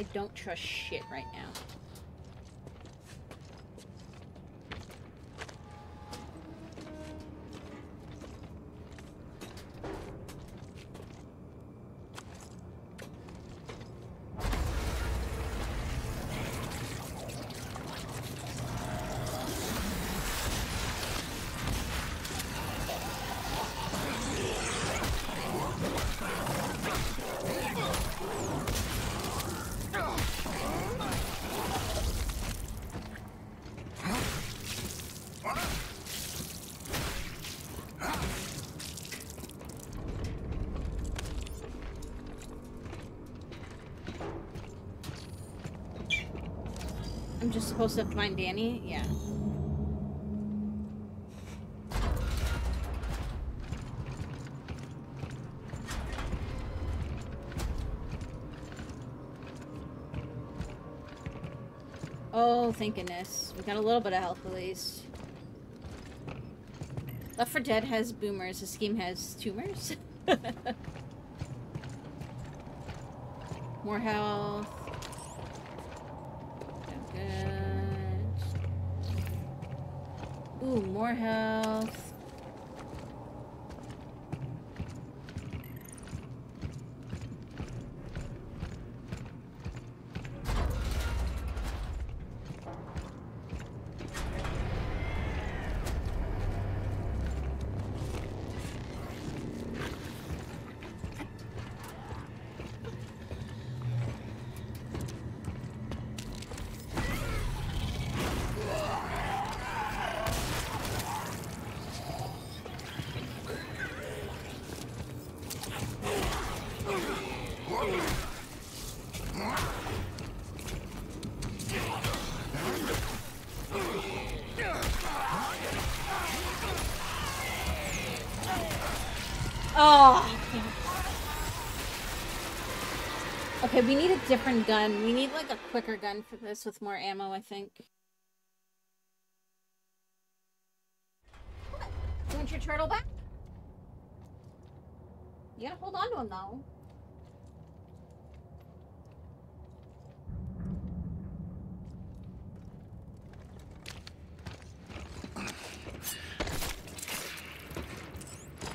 I don't trust shit right now. I'm just to find Danny? Yeah. Oh, thank goodness. We got a little bit of health at least. Left 4 Dead has boomers. The scheme has tumors. More health. Ooh, more health. Different gun. We need like a quicker gun for this with more ammo, I think. What? You want your turtle back? You gotta hold on to him though.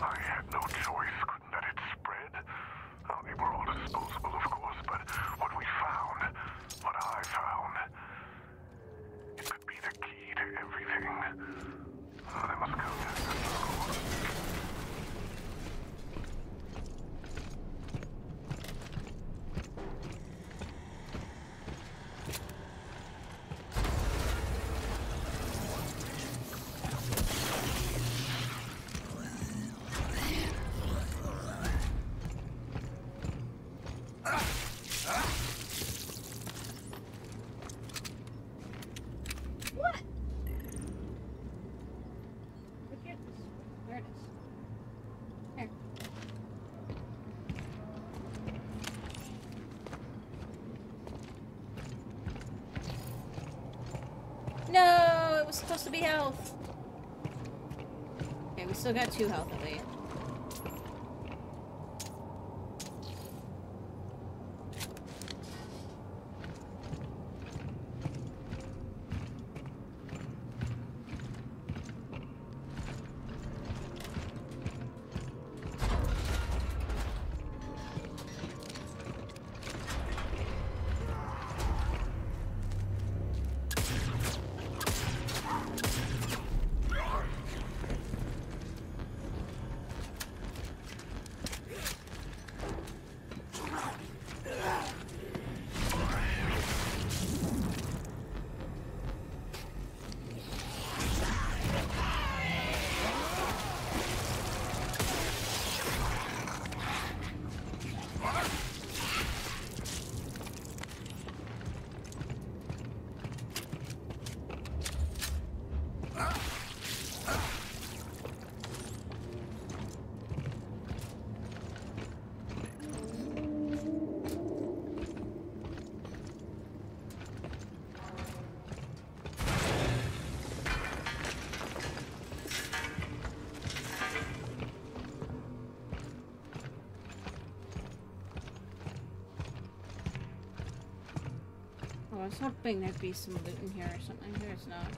I had no choice. Couldn't let it spread. Oh, they were all disposable, of course, but what we found, what I found, it could be the key to everything. Oh, they must contact us. What? Look here. There it is. Here. No, it was supposed to be health. Okay, we still got two health at least. Was hoping there'd be some loot in here or something. There's not.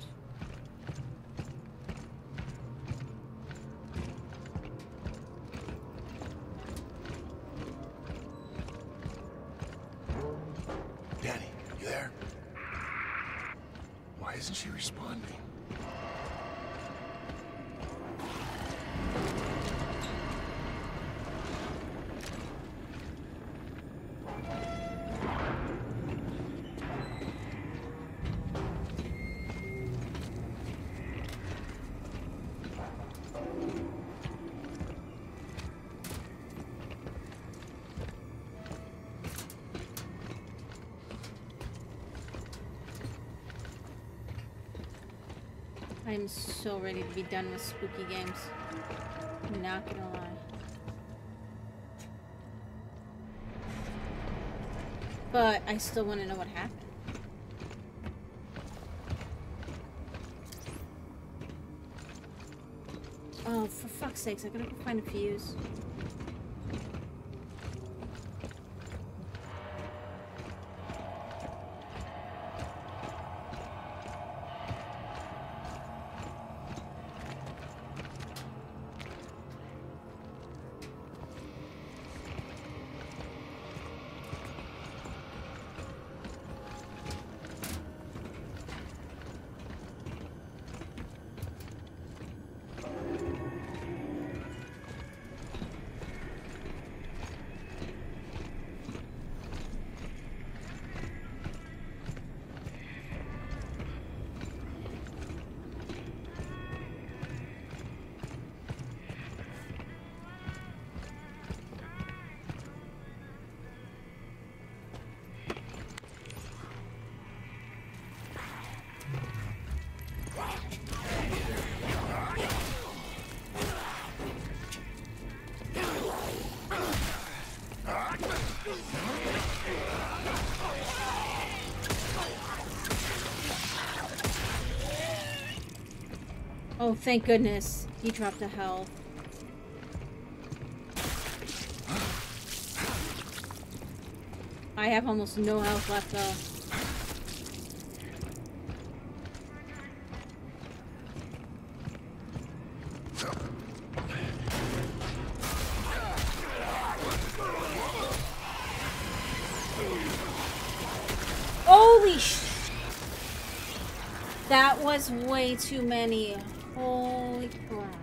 So ready to be done with spooky games. I'm not gonna lie. But I still want to know what happened. Oh, for fuck's sakes, I gotta go find a fuse. Oh, thank goodness. He dropped a health. I have almost no health left though. Holy sh! That was way too many. Holy crap.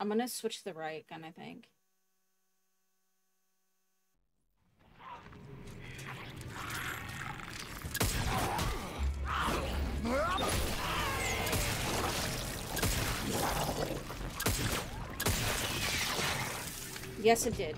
I'm gonna switch the right gun, I think. Yes, it did.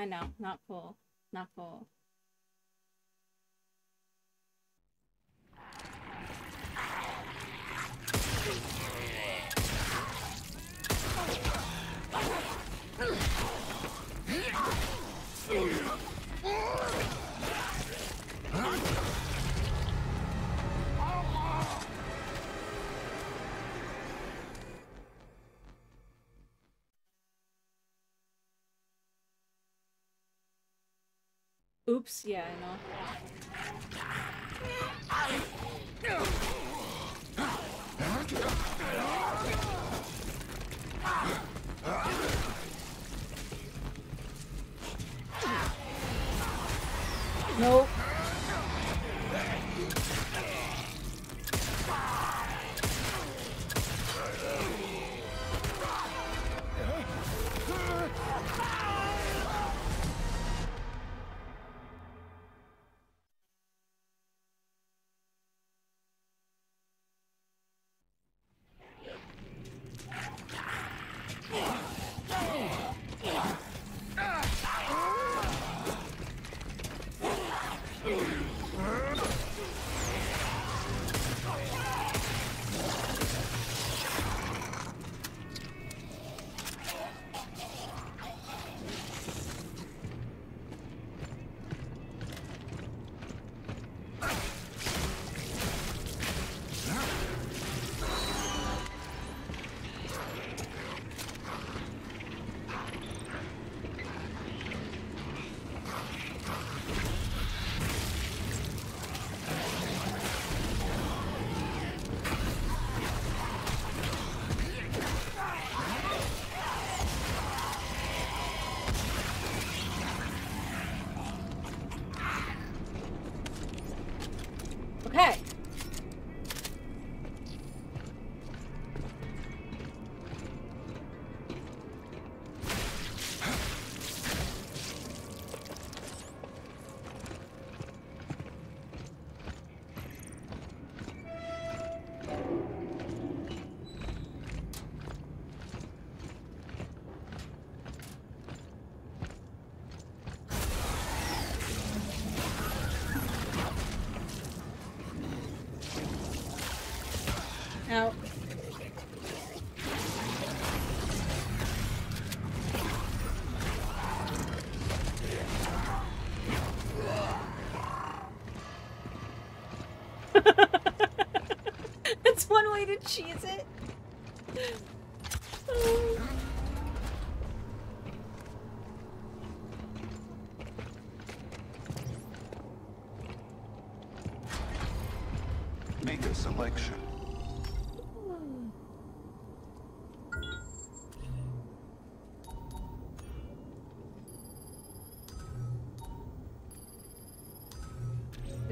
I know, not cool. Not cool. Yeah, I know.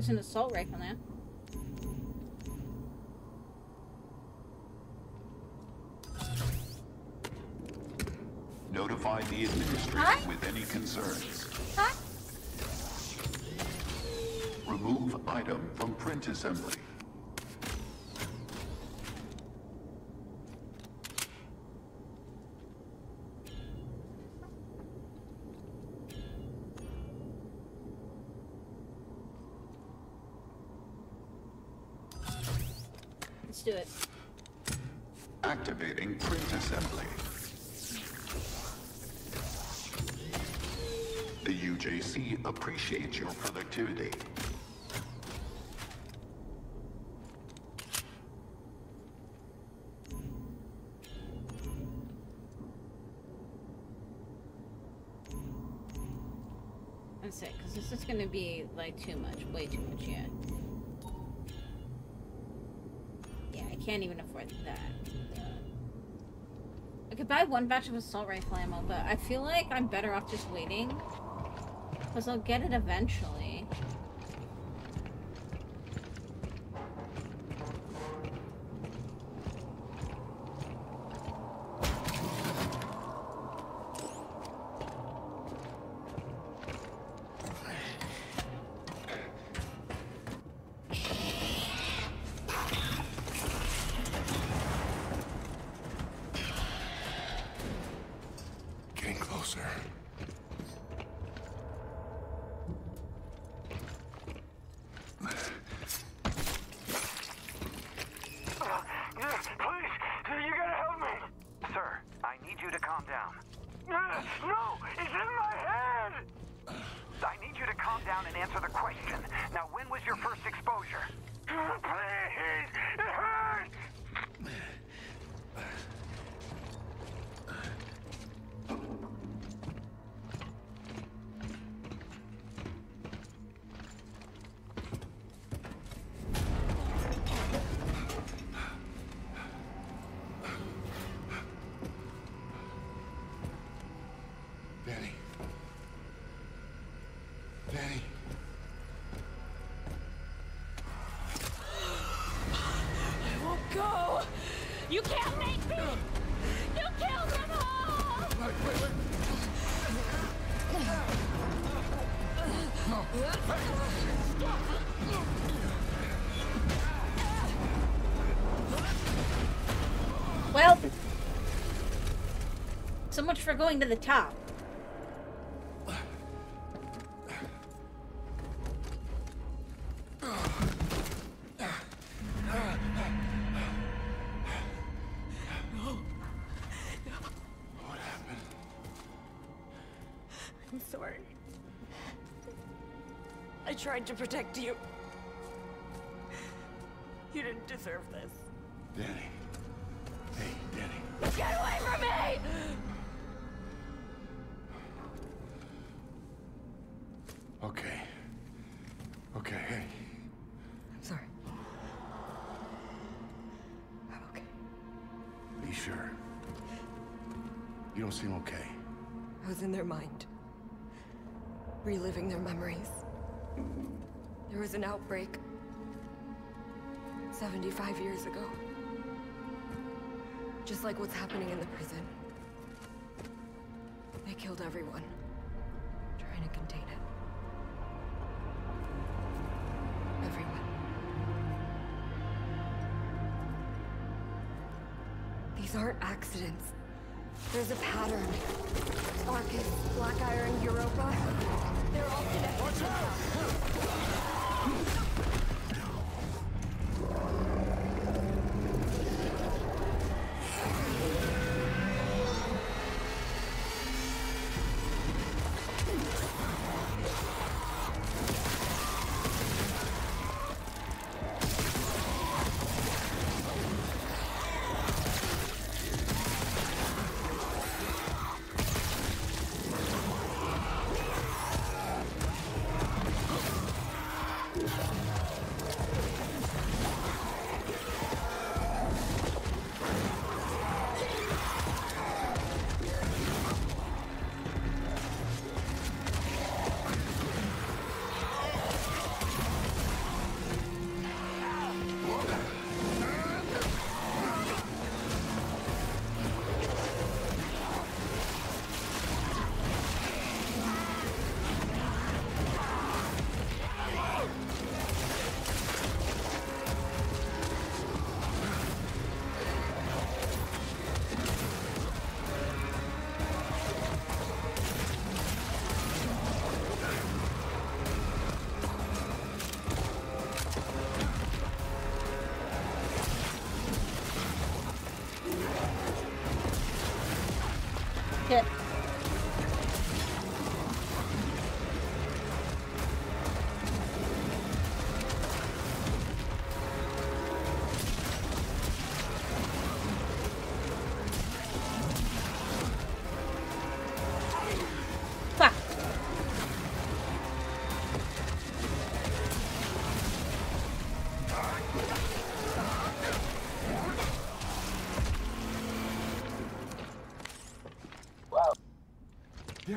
There's an assault rifle now. Notify the administrator Hi. with any concerns. Huh? Remove item from print assembly. Let's do it. Activating print assembly. The UJC appreciates your productivity. That's to be like too much, way too much, yeah. Yeah, I can't even afford that. I could buy one batch of assault rifle ammo, but I feel like I'm better off just waiting. Because I'll get it eventually. Danny. I won't go. You can't make me. You killed them all. Wait, wait, wait. Well, so much for going to the top. Tried to protect you. You didn't deserve this. Danny. Hey, Danny. Get away from me! Okay. Okay, hey. I'm sorry. I'm okay. Be sure. You don't seem okay. I was in their mind. Reliving their memories. There was an outbreak. 75 years ago. Just like what's happening in the prison. They killed everyone. Trying to contain it. Everyone. These aren't accidents. There's a pattern. Arcus, Black Iron, Europa. They're all connected. Watch out!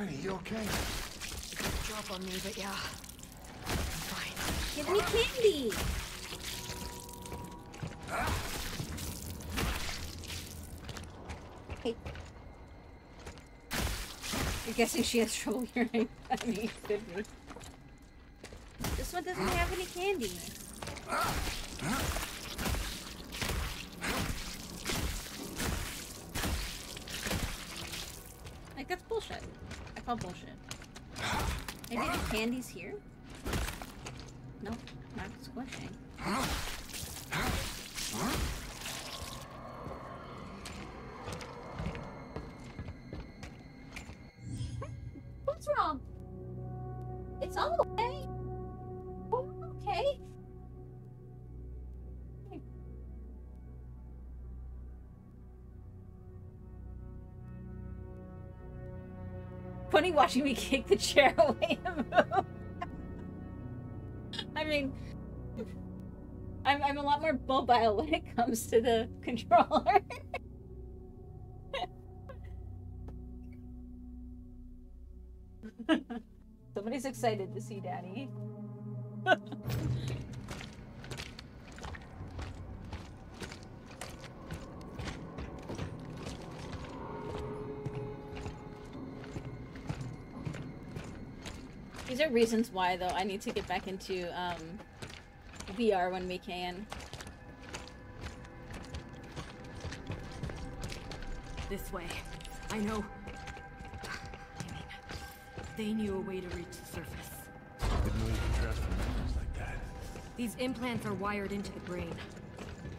Danny, you okay? Drop on me, but yeah. I'm fine. Give me candy. Hey. I'm guessing she has trouble hearing. I mean, could be. This one doesn't have any candy. Like that's bullshit. Call bullshit. Maybe the candy's here? Nope, not squishing. Funny watching me kick the chair away. I mean, I'm, I'm a lot more mobile when it comes to the controller. Somebody's excited to see Danny. These reasons why, though, I need to get back into um, VR when we can. This way. I know. I mean, they knew a way to reach the surface. Didn't know you could memories like that. These implants are wired into the brain.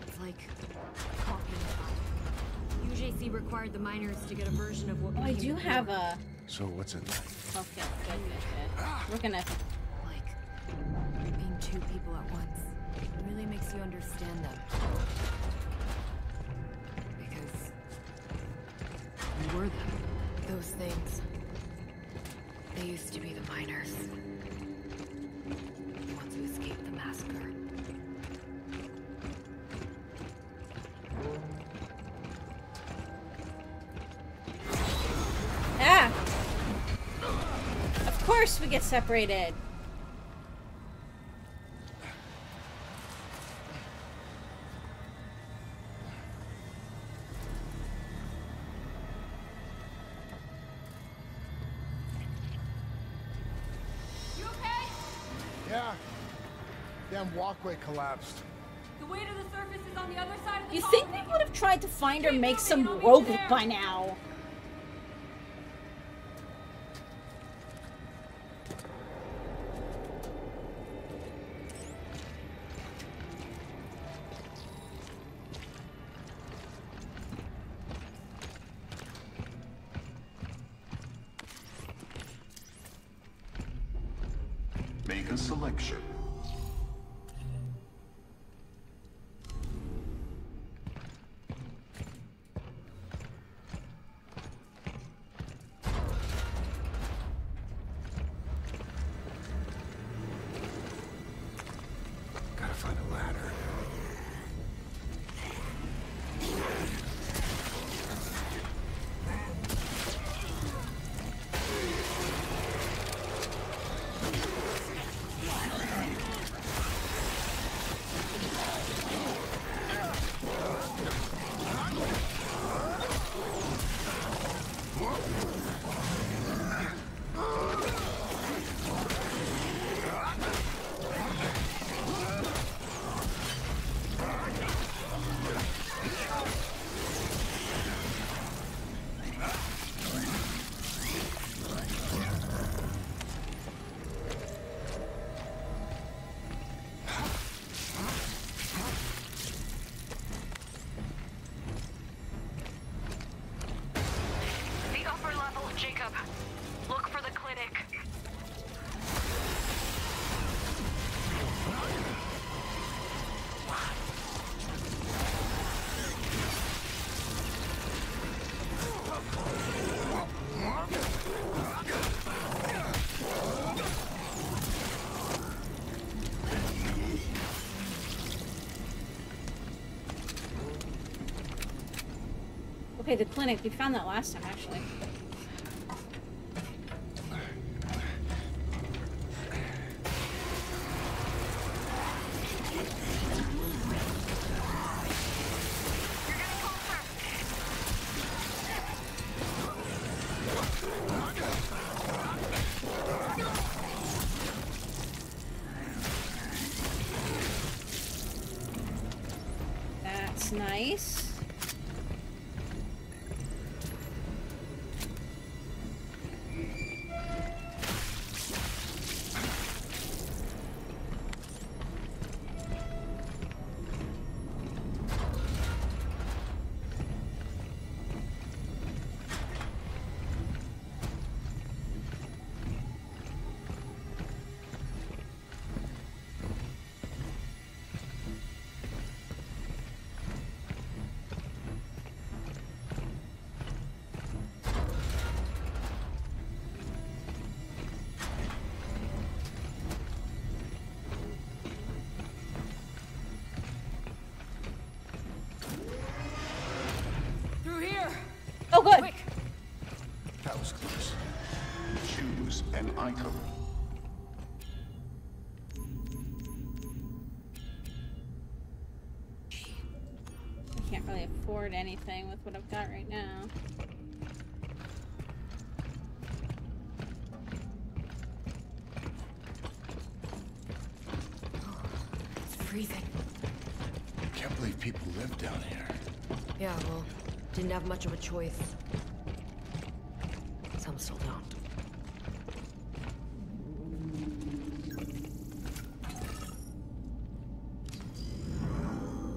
It's like a copy of UJC required the miners to get a version of what Oh, I do the have core. a. So what's it like? Okay, good, good, good. We're gonna. Like, being two people at once. Really makes you understand them. Because we were them. Those things. They used to be the miners. The ones who escaped the massacre. We get separated. You okay? Yeah. Damn walkway collapsed. The way to the surface is on the other side of the You think we would have tried to find or make some rope by now? The clinic. We found that last time, actually. That's nice. Afford anything with what I've got right now. It's freezing. Can't believe people live down here. Yeah, well, didn't have much of a choice. Some still don't.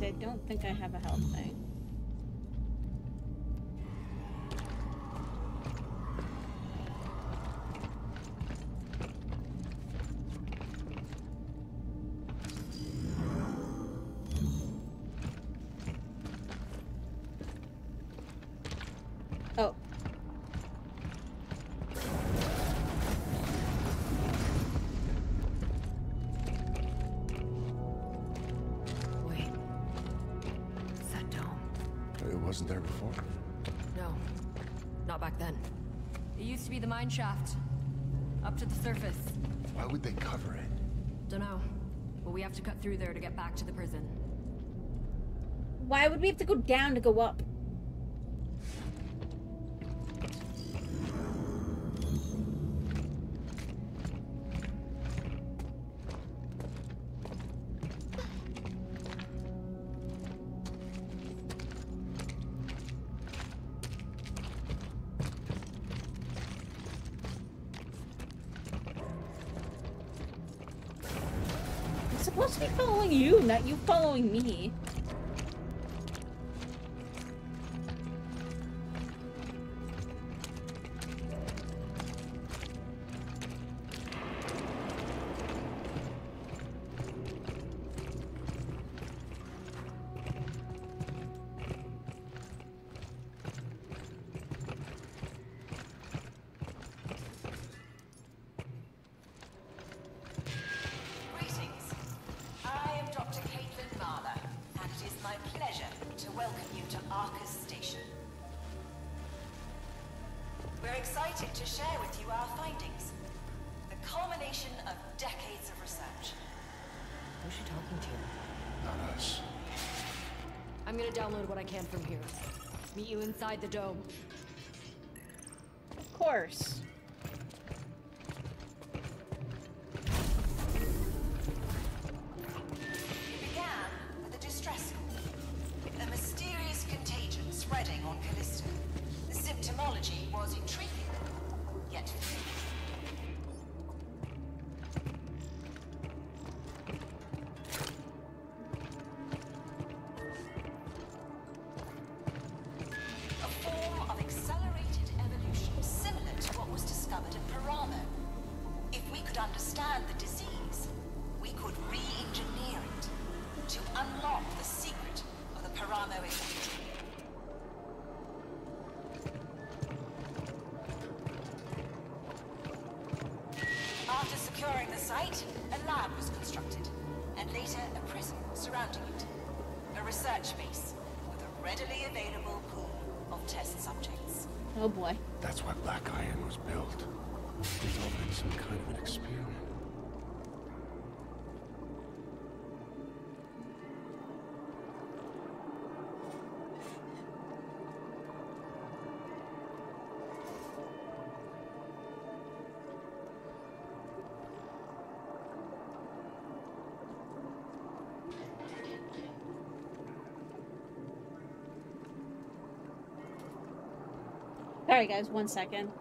I don't think I have a health thing. We have to cut through there to get back to the prison. Why would we have to go down to go up? Following me. Talking to? Not us. I'm gonna download what I can from here. Meet you inside the dome. Of course. Oh boy. That's why Black Iron was built. It's all been some kind of an experiment. Sorry guys, one second.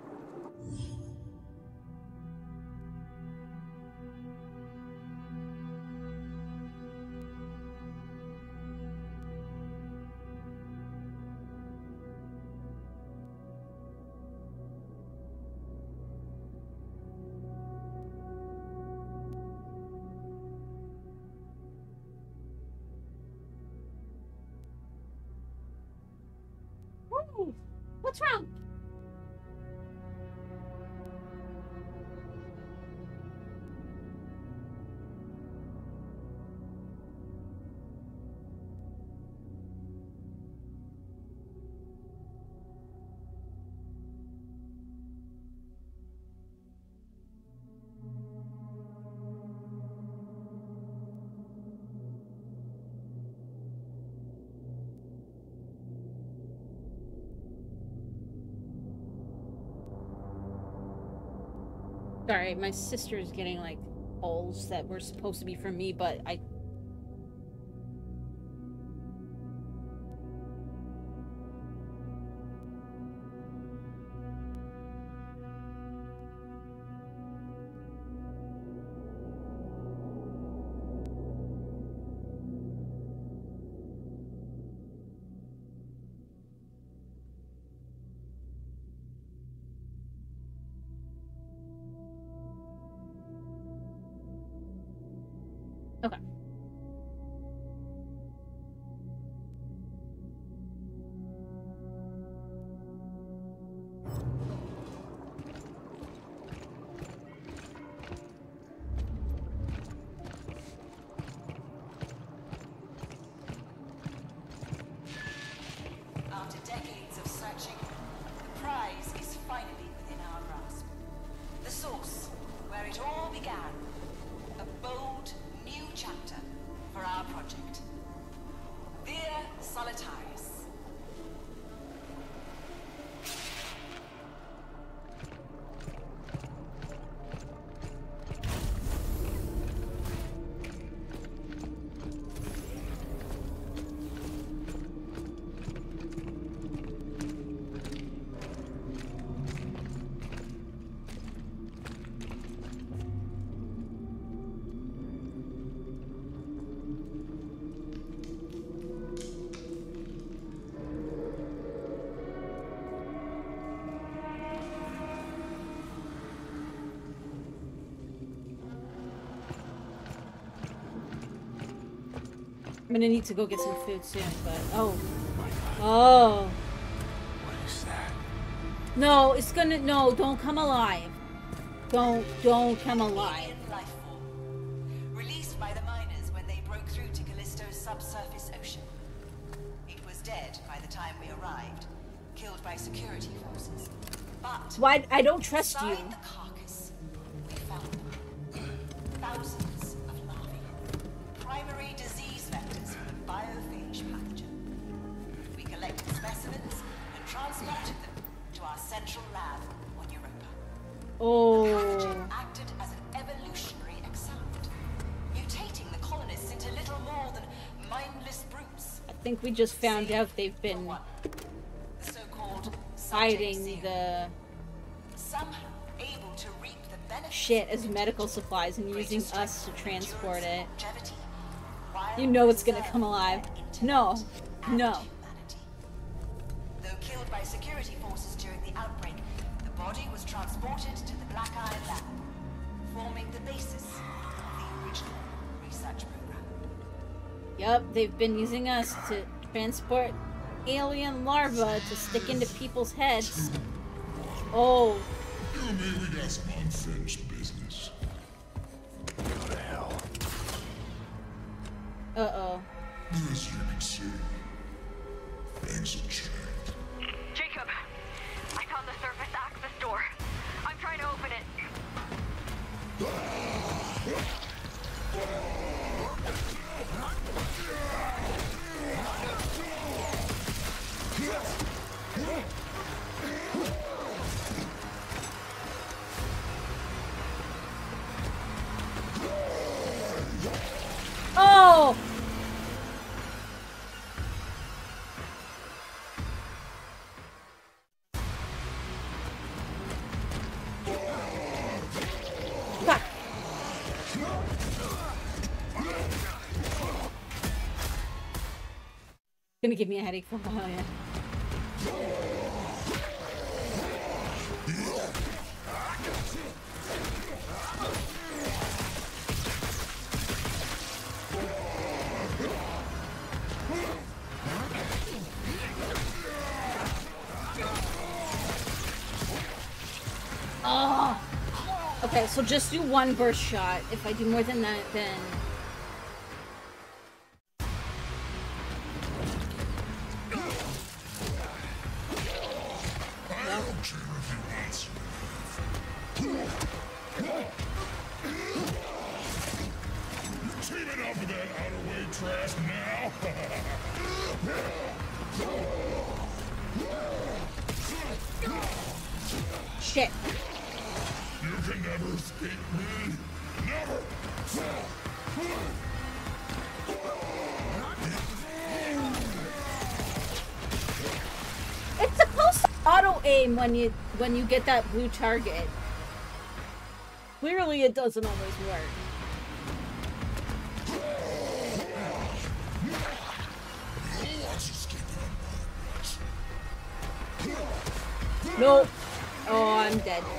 Sorry, my sister's getting like bowls that were supposed to be for me, but I. I'm gonna need to go get some food soon, but oh. Oh. What is that? No, it's gonna no, don't come alive. Don't don't come alive. Alien life form. Released by the miners when they broke through to Callisto's subsurface ocean. It was dead by the time we arrived, killed by security forces. But Why I don't trust you. Central lab on Europa. Oh. Pathogen acted as an evolutionary accelerant, mutating the colonists into little more than mindless brutes. I think we just found out they've been the so-called hiding the somehow able to reap the benefits shit as medical supplies and using us to transport it. endurance, longevity, while You know it's gonna come alive. No. No. Transported to the Black Iron Lab. forming the basis of the original research program. Yup, they've been using us to transport alien larvae to stick into people's heads. Oh, You and me, we got some unfinished business. Go to hell. uh-oh. As Gonna give me a headache a while, yeah. Oh. Okay, so just do one burst shot. If I do more than that, then shit. You can never escape me. Never. It's supposed to auto aim when you when you get that blue target. Clearly, it doesn't always work. Escaping Nope. Oh, I'm dead.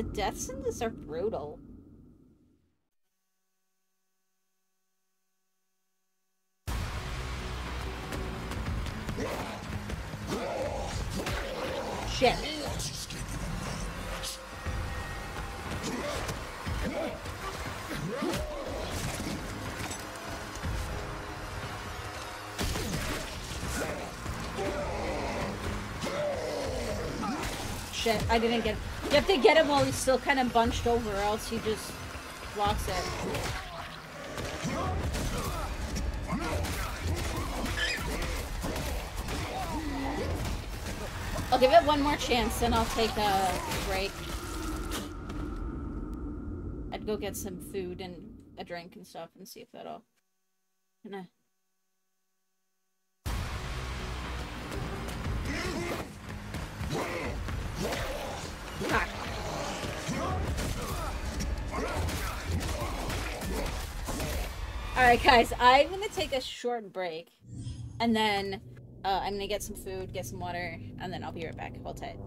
The deaths in this are brutal. Shit. Shit, I didn't get You have to get him while he's still kind of bunched over, or else he just blocks it. I'll give it one more chance, then I'll take a break. I'd go get some food and a drink and stuff and see if that'll... Gonna... Alright guys, I'm gonna take a short break. And then uh, I'm gonna get some food, get some water, and then I'll be right back. Hold tight.